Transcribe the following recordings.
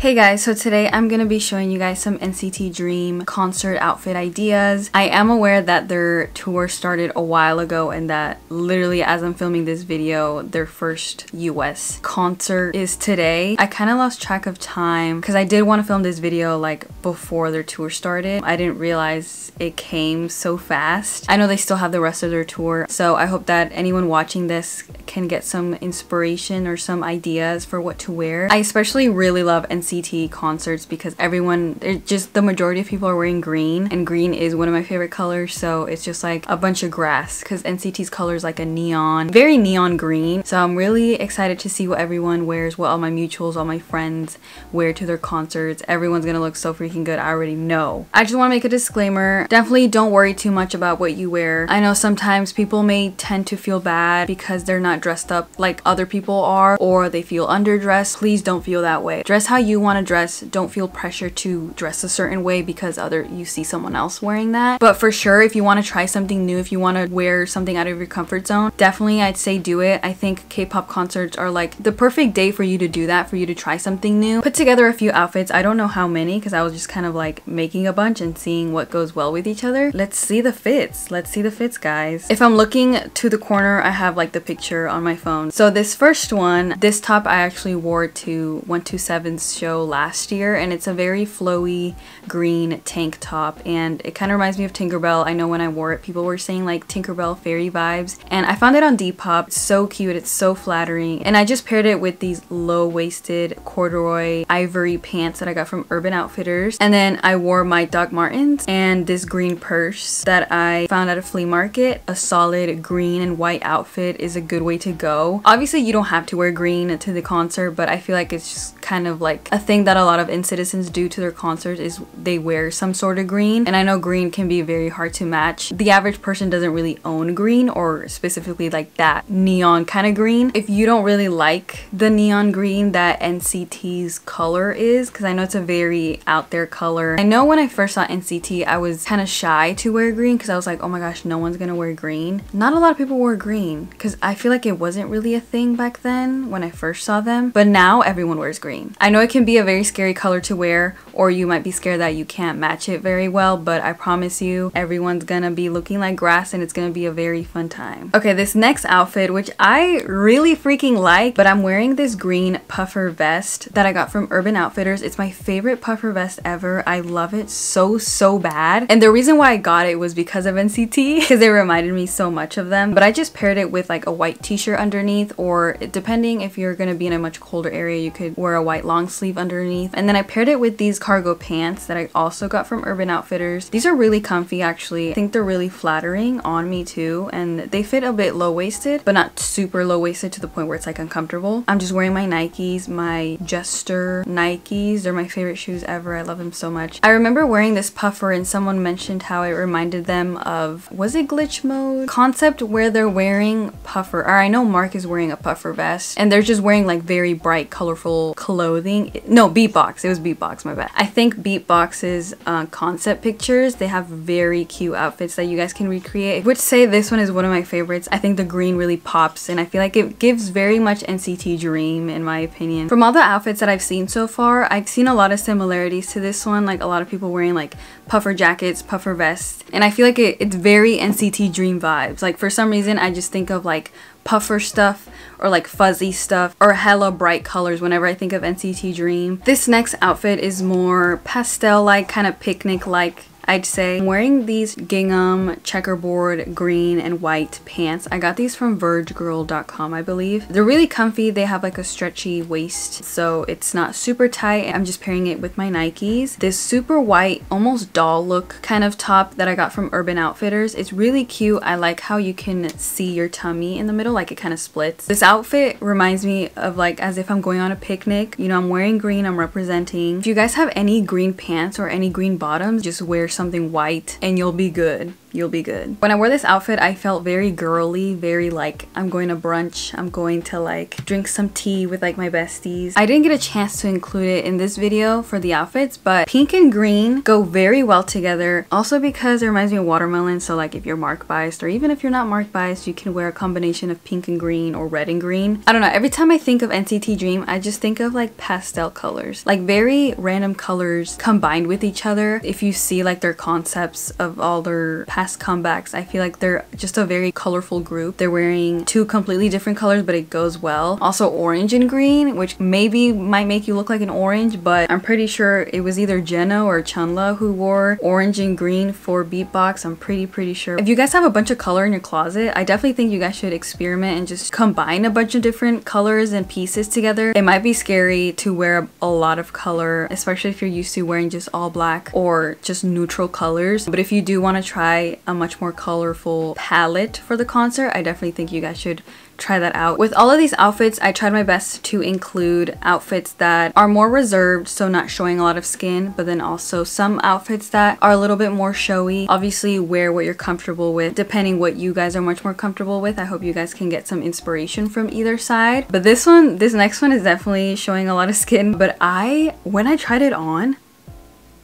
Hey guys, so today I'm going to be showing you guys some NCT Dream concert outfit ideas. I am aware that their tour started a while ago and that literally as I'm filming this video, their first US concert is today. I kind of lost track of time because I did want to film this video like before their tour started. I didn't realize it came so fast. I know they still have the rest of their tour, so I hope that anyone watching this can get some inspiration or some ideas for what to wear. I especially really love NCT concerts because everyone, just the majority of people are wearing green and green is one of my favorite colors so it's just like a bunch of grass because NCT's color is like a neon, very neon green. So I'm really excited to see what everyone wears, what all my mutuals, all my friends wear to their concerts. Everyone's gonna look so freaking good, I already know. I just want to make a disclaimer, definitely don't worry too much about what you wear. I know sometimes people may tend to feel bad because they're not dressed up like other people are or they feel underdressed. Please don't feel that way. Dress how you want to dress. Don't feel pressure to dress a certain way because other you see someone else wearing that. But for sure, if you want to try something new, if you want to wear something out of your comfort zone, definitely I'd say do it. I think K-pop concerts are like the perfect day for you to do that, for you to try something new. Put together a few outfits. I don't know how many because I was just kind of like making a bunch and seeing what goes well with each other. Let's see the fits. Let's see the fits, guys. If I'm looking to the corner, I have like the picture on my phone. So this first one, this top I actually wore to 127's show last year and it's a very flowy green tank top and it kind of reminds me of Tinkerbell. I know when I wore it people were saying like Tinkerbell fairy vibes and I found it on Depop. It's so cute, it's so flattering and I just paired it with these low-waisted corduroy ivory pants that I got from Urban Outfitters and then I wore my Doc Martens and this green purse that I found at a flea market. A solid green and white outfit is a good way to go. Obviously you don't have to wear green to the concert but I feel like it's just kind of like a thing that a lot of NCTzens do to their concerts is they wear some sort of green and I know green can be very hard to match. The average person doesn't really own green or specifically like that neon kind of green. If you don't really like the neon green that NCT's color is because I know it's a very out there color. I know when I first saw NCT I was kind of shy to wear green because I was like oh my gosh no one's gonna wear green. Not a lot of people wore green because I feel like it wasn't really a thing back then when I first saw them but now everyone wears green. I know it can be a very scary color to wear or you might be scared that you can't match it very well but I promise you everyone's gonna be looking like grass and it's gonna be a very fun time. Okay this next outfit which I really freaking like but I'm wearing this green puffer vest that I got from Urban Outfitters. It's my favorite puffer vest ever. I love it so so bad and the reason why I got it was because of NCT because it reminded me so much of them but I just paired it with like a white t-shirt underneath or depending if you're gonna be in a much colder area you could wear a white long sleeve underneath and then I paired it with these cargo pants that I also got from Urban Outfitters. These are really comfy actually. I think they're really flattering on me too and they fit a bit low-waisted but not super low-waisted to the point where it's like uncomfortable. I'm just wearing my Nikes, my Jester Nikes. They're my favorite shoes ever. I love them so much. I remember wearing this puffer and someone mentioned how it reminded them of, was it glitch mode? Concept where they're wearing puffer, or I know Mark is wearing a puffer vest and they're just wearing like very bright colorful clothing. No, Beatbox. It was Beatbox, my bad. I think Beatbox's uh, concept pictures, they have very cute outfits that you guys can recreate. I would say this one is one of my favorites. I think the green really pops and I feel like it gives very much NCT Dream in my opinion. From all the outfits that I've seen so far, I've seen a lot of similarities to this one. Like a lot of people wearing like puffer jackets, puffer vests. And I feel like it, it's very NCT Dream vibes. Like for some reason, I just think of like puffer stuff or like fuzzy stuff or hella bright colors whenever I think of NCT Dream. This next outfit is more pastel like kind of picnic like I'd say. I'm wearing these gingham checkerboard green and white pants. I got these from vergegirl.com I believe. They're really comfy. They have like a stretchy waist so it's not super tight. I'm just pairing it with my Nikes. This super white almost doll look kind of top that I got from Urban Outfitters. It's really cute. I like how you can see your tummy in the middle like it kind of splits. This outfit reminds me of like as if I'm going on a picnic. You know I'm wearing green. I'm representing. If you guys have any green pants or any green bottoms just wear white and you'll be good. You'll be good. When I wore this outfit, I felt very girly, very like I'm going to brunch, I'm going to like drink some tea with like my besties. I didn't get a chance to include it in this video for the outfits, but pink and green go very well together. Also because it reminds me of watermelon, so like if you're mark biased or even if you're not mark biased, you can wear a combination of pink and green or red and green. I don't know, every time I think of NCT Dream, I just think of like pastel colors. Like very random colors combined with each other. If you see like their concepts of all their comebacks. I feel like they're just a very colorful group. They're wearing two completely different colors, but it goes well. Also orange and green, which maybe might make you look like an orange, but I'm pretty sure it was either Jeno or Chenle who wore orange and green for beatbox. I'm pretty, pretty sure. If you guys have a bunch of color in your closet, I definitely think you guys should experiment and just combine a bunch of different colors and pieces together. It might be scary to wear a lot of color, especially if you're used to wearing just all black or just neutral colors. But if you do want to try a much more colorful palette for the concert. I definitely think you guys should try that out. With all of these outfits, I tried my best to include outfits that are more reserved, so not showing a lot of skin, but then also some outfits that are a little bit more showy. Obviously, wear what you're comfortable with, depending what you guys are much more comfortable with. I hope you guys can get some inspiration from either side. But this one, this next one is definitely showing a lot of skin, but I, when I tried it on,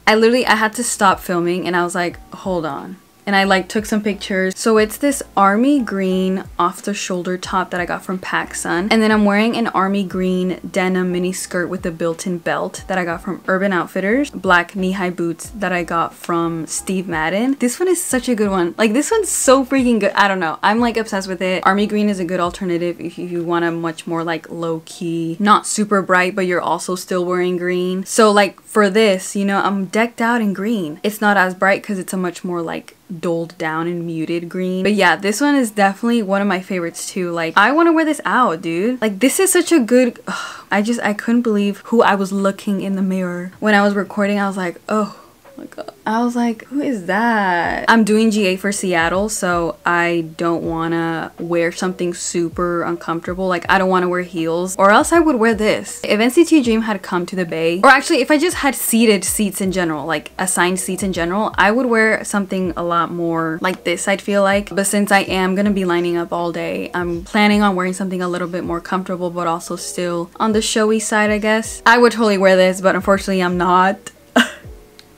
I literally, I had to stop filming and I was like, hold on and I like took some pictures. So it's this army green off the shoulder top that I got from PacSun. And then I'm wearing an army green denim mini skirt with a built-in belt that I got from Urban Outfitters. Black knee-high boots that I got from Steve Madden. This one is such a good one. Like this one's so freaking good. I don't know. I'm like obsessed with it. Army green is a good alternative if you want a much more like low-key, not super bright, but you're also still wearing green. So like for this, you know, I'm decked out in green. It's not as bright because it's a much more like doled down and muted green. But yeah, this one is definitely one of my favorites too. Like, I want to wear this out, dude. Like, this is such a good... Ugh, I just, I couldn't believe who I was looking in the mirror. When I was recording, I was like, oh my god. I was like, who is that? I'm doing GA for Seattle, so I don't want to wear something super uncomfortable. Like, I don't want to wear heels, or else I would wear this. If NCT Dream had come to the Bay, or actually, if I just had seated seats in general, like assigned seats in general, I would wear something a lot more like this, I'd feel like. But since I am gonna be lining up all day, I'm planning on wearing something a little bit more comfortable, but also still on the showy side, I guess. I would totally wear this, but unfortunately, I'm not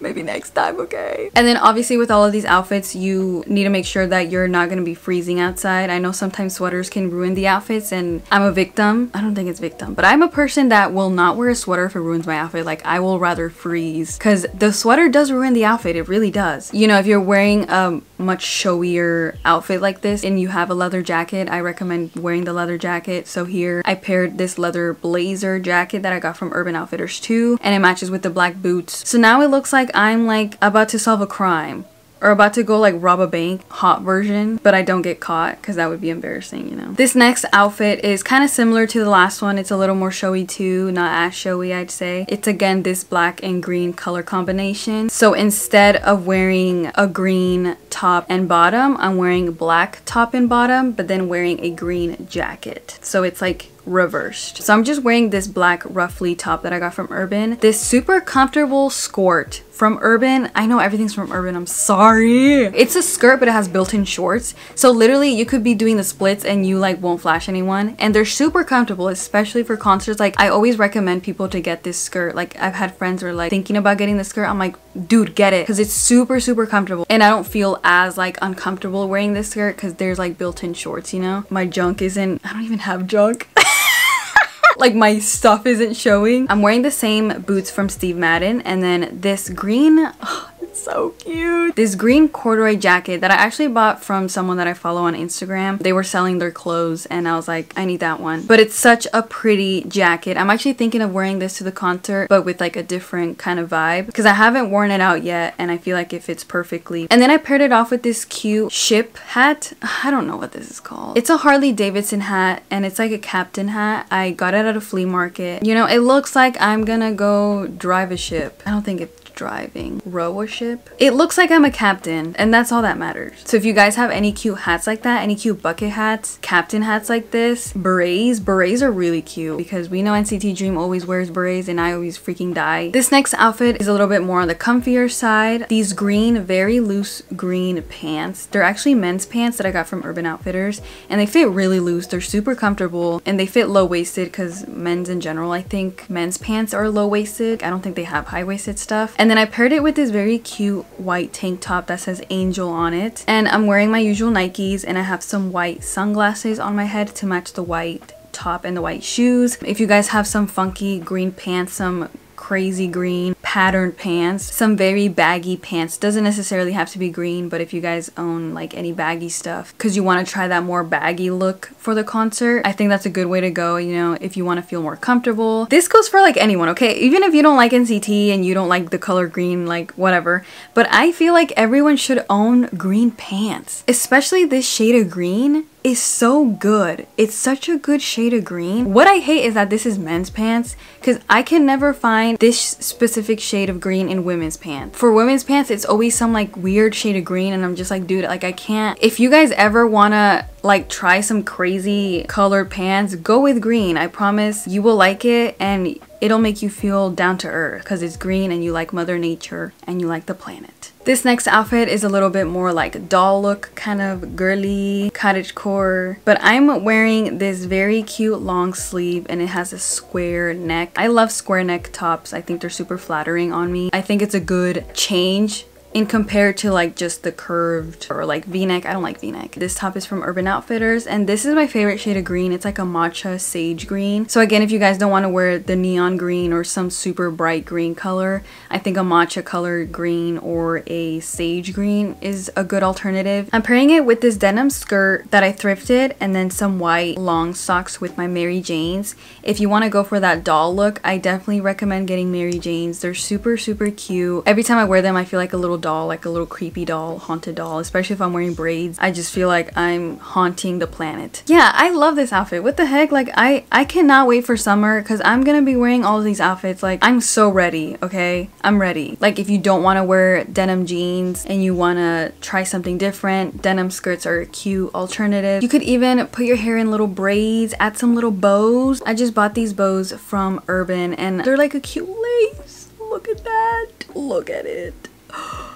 maybe next time, okay? And then obviously with all of these outfits, you need to make sure that you're not gonna be freezing outside. I know sometimes sweaters can ruin the outfits and I'm a victim. I don't think it's victim, but I'm a person that will not wear a sweater if it ruins my outfit. Like I will rather freeze because the sweater does ruin the outfit. It really does. You know, if you're wearing a much showier outfit like this and you have a leather jacket, I recommend wearing the leather jacket. So here I paired this leather blazer jacket that I got from Urban Outfitters too and it matches with the black boots. So now it looks like like I'm like about to solve a crime or about to go like rob a bank hot version but I don't get caught because that would be embarrassing you know. This next outfit is kind of similar to the last one it's a little more showy too not as showy I'd say. It's again this black and green color combination so instead of wearing a green top and bottom I'm wearing black top and bottom but then wearing a green jacket so it's like reversed. So I'm just wearing this black ruffly top that I got from Urban. This super comfortable skirt from Urban. I know everything's from Urban, I'm sorry. It's a skirt, but it has built-in shorts. So literally you could be doing the splits and you like won't flash anyone. And they're super comfortable, especially for concerts. Like I always recommend people to get this skirt. Like I've had friends who are like thinking about getting the skirt. I'm like, dude, get it. Cause it's super, super comfortable. And I don't feel as like uncomfortable wearing this skirt cause there's like built-in shorts, you know? My junk isn't, I don't even have junk. like my stuff isn't showing. I'm wearing the same boots from Steve Madden and then this green, oh, so cute. This green corduroy jacket that I actually bought from someone that I follow on Instagram. They were selling their clothes and I was like, I need that one. But it's such a pretty jacket. I'm actually thinking of wearing this to the concert, but with like a different kind of vibe because I haven't worn it out yet and I feel like it fits perfectly. And then I paired it off with this cute ship hat. I don't know what this is called. It's a Harley Davidson hat and it's like a captain hat. I got it at a flea market. You know, it looks like I'm gonna go drive a ship. I don't think it driving. Row a ship? It looks like I'm a captain and that's all that matters. So if you guys have any cute hats like that, any cute bucket hats, captain hats like this, berets, berets are really cute because we know NCT Dream always wears berets and I always freaking die. This next outfit is a little bit more on the comfier side. These green, very loose green pants. They're actually men's pants that I got from Urban Outfitters and they fit really loose. They're super comfortable and they fit low-waisted because men's in general, I think men's pants are low-waisted. I don't think they have high-waisted stuff. And then I paired it with this very cute white tank top that says Angel on it. And I'm wearing my usual Nikes and I have some white sunglasses on my head to match the white top and the white shoes. If you guys have some funky green pants, some crazy green patterned pants. Some very baggy pants. Doesn't necessarily have to be green but if you guys own like any baggy stuff because you want to try that more baggy look for the concert i think that's a good way to go you know if you want to feel more comfortable. This goes for like anyone okay? Even if you don't like nct and you don't like the color green like whatever but i feel like everyone should own green pants especially this shade of green is so good. It's such a good shade of green. What I hate is that this is men's pants because I can never find this specific shade of green in women's pants. For women's pants, it's always some like weird shade of green and I'm just like, dude, like I can't. If you guys ever wanna like try some crazy colored pants, go with green. I promise you will like it and it'll make you feel down to earth because it's green and you like mother nature and you like the planet. This next outfit is a little bit more like doll look, kind of girly, cottage core. But I'm wearing this very cute long sleeve and it has a square neck. I love square neck tops. I think they're super flattering on me. I think it's a good change in compared to like just the curved or like v-neck. I don't like v-neck. This top is from urban outfitters and this is my favorite shade of green. It's like a matcha sage green. So again if you guys don't want to wear the neon green or some super bright green color i think a matcha color green or a sage green is a good alternative. I'm pairing it with this denim skirt that i thrifted and then some white long socks with my mary janes. If you want to go for that doll look i definitely recommend getting mary janes. They're super super cute. Every time i wear them i feel like a little doll, like a little creepy doll, haunted doll, especially if I'm wearing braids. I just feel like I'm haunting the planet. Yeah, I love this outfit. What the heck? Like, I, I cannot wait for summer because I'm gonna be wearing all these outfits. Like, I'm so ready, okay? I'm ready. Like, if you don't want to wear denim jeans and you want to try something different, denim skirts are a cute alternative. You could even put your hair in little braids, add some little bows. I just bought these bows from Urban and they're like a cute lace. Look at that. Look at it. Oh,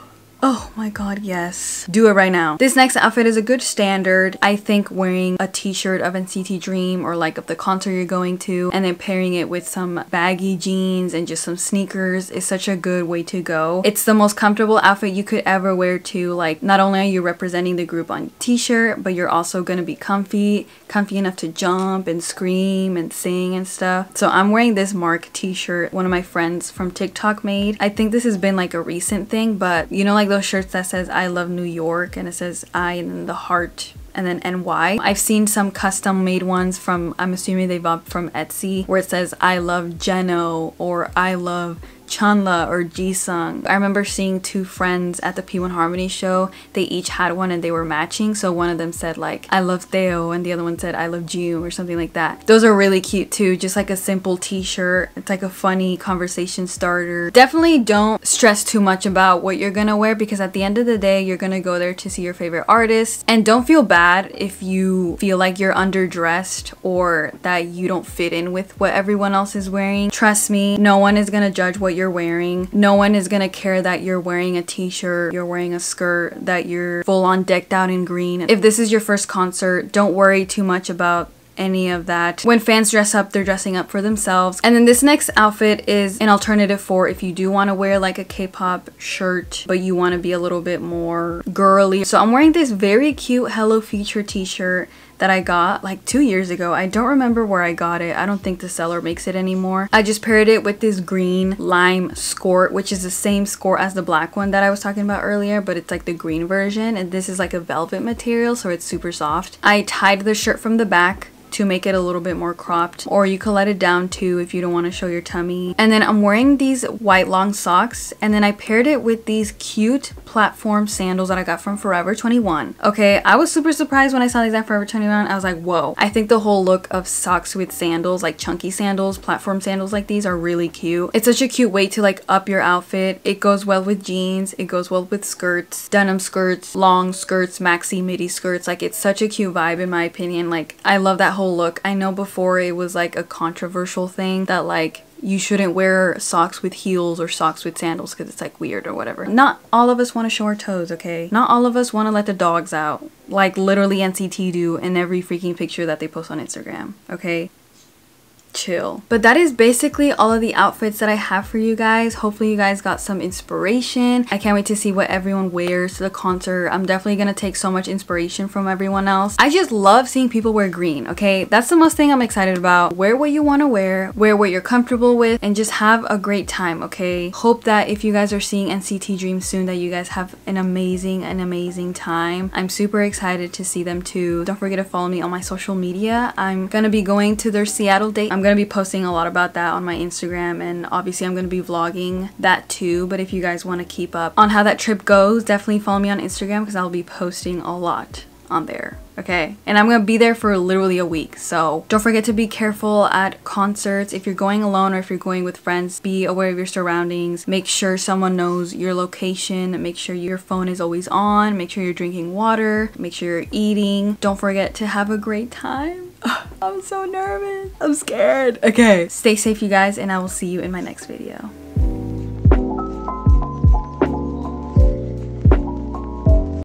Oh my god, yes. Do it right now. This next outfit is a good standard. I think wearing a t-shirt of NCT Dream or like of the concert you're going to and then pairing it with some baggy jeans and just some sneakers is such a good way to go. It's the most comfortable outfit you could ever wear to like not only are you representing the group on t-shirt but you're also gonna be comfy, comfy enough to jump and scream and sing and stuff. So I'm wearing this Mark t-shirt one of my friends from TikTok made. I think this has been like a recent thing but you know like those shirts that says I love New York and it says I and then the heart and then NY. I've seen some custom made ones from, I'm assuming they bought from Etsy, where it says I love Jeno or I love Chenle or Jisung. I remember seeing two friends at the P1 Harmony show. They each had one and they were matching. So one of them said like, I love Theo and the other one said, I love June or something like that. Those are really cute too. Just like a simple t-shirt. It's like a funny conversation starter. Definitely don't stress too much about what you're gonna wear because at the end of the day, you're gonna go there to see your favorite artist. And don't feel bad if you feel like you're underdressed or that you don't fit in with what everyone else is wearing. Trust me, no one is gonna judge what you're you're wearing. No one is gonna care that you're wearing a t-shirt, you're wearing a skirt, that you're full on decked out in green. If this is your first concert, don't worry too much about any of that. When fans dress up, they're dressing up for themselves. And then this next outfit is an alternative for if you do want to wear like a K-pop shirt, but you want to be a little bit more girly. So I'm wearing this very cute Hello Future t-shirt that I got like two years ago. I don't remember where I got it. I don't think the seller makes it anymore. I just paired it with this green lime skirt, which is the same skirt as the black one that I was talking about earlier, but it's like the green version. And this is like a velvet material, so it's super soft. I tied the shirt from the back to make it a little bit more cropped or you could let it down too if you don't want to show your tummy and then I'm wearing these white long socks and then I paired it with these cute platform sandals that I got from Forever 21. Okay, I was super surprised when I saw these at Forever 21. I was like, whoa. I think the whole look of socks with sandals, like chunky sandals, platform sandals like these are really cute. It's such a cute way to like up your outfit. It goes well with jeans. It goes well with skirts, denim skirts, long skirts, maxi midi skirts. Like it's such a cute vibe in my opinion. Like I love that whole look. I know before it was like a controversial thing that like you shouldn't wear socks with heels or socks with sandals because it's like weird or whatever. Not all of us want to show our toes, okay? Not all of us want to let the dogs out like literally NCT do in every freaking picture that they post on Instagram, okay? Chill. But that is basically all of the outfits that I have for you guys. Hopefully you guys got some inspiration. I can't wait to see what everyone wears to the concert. I'm definitely gonna take so much inspiration from everyone else. I just love seeing people wear green, okay? That's the most thing I'm excited about. Wear what you wanna wear, wear what you're comfortable with, and just have a great time, okay? Hope that if you guys are seeing NCT Dream soon that you guys have an amazing, an amazing time. I'm super excited to see them too. Don't forget to follow me on my social media. I'm gonna be going to their Seattle date. I'm going to be posting a lot about that on my Instagram and obviously I'm going to be vlogging that too. But if you guys want to keep up on how that trip goes, definitely follow me on Instagram because I'll be posting a lot on there okay? And i'm gonna be there for literally a week so don't forget to be careful at concerts. If you're going alone or if you're going with friends be aware of your surroundings. Make sure someone knows your location. Make sure your phone is always on. Make sure you're drinking water. Make sure you're eating. Don't forget to have a great time I'm so nervous. I'm scared. Okay. Stay safe, you guys, and I will see you in my next video.